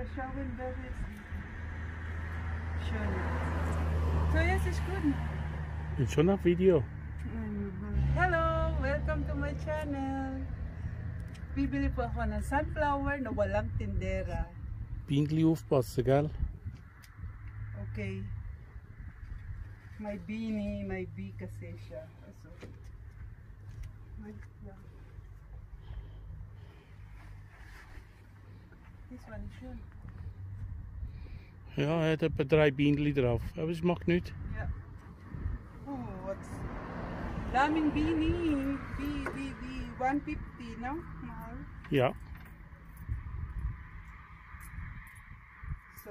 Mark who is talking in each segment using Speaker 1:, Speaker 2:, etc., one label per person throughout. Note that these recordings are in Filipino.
Speaker 1: Verschauen wäre es. Schön. So, jetzt ist gut.
Speaker 2: Yun schon auf Video.
Speaker 1: Hello! Welcome to my channel. Bibili po ako ng sunflower na walang tindera.
Speaker 2: Pingli aufpassen, gell?
Speaker 1: Okay. May beanie, may bee kasi siya. So, may, yeah. Is yun.
Speaker 2: Ja, er hat etwa drei Bienen drauf. Aber es macht nichts.
Speaker 1: Yeah. Oh, what's... Daming beanie. Bee, bee, bee. 150, no? Mahal.
Speaker 2: Ja.
Speaker 1: So.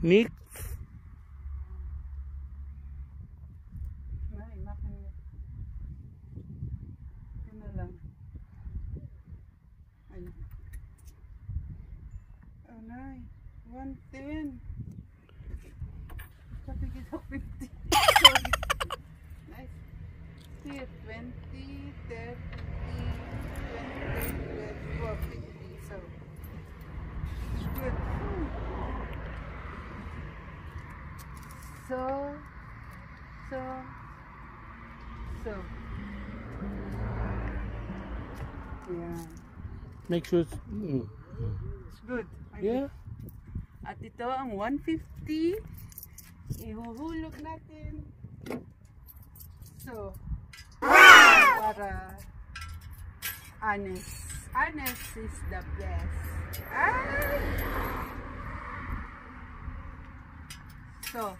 Speaker 2: Nichts.
Speaker 1: So. So, so. Yeah.
Speaker 2: Make sure it's, mm.
Speaker 1: it's good.
Speaker 2: I yeah.
Speaker 1: At ito ang 150 Natin. So, para honest. Honest is the best. Ah! So,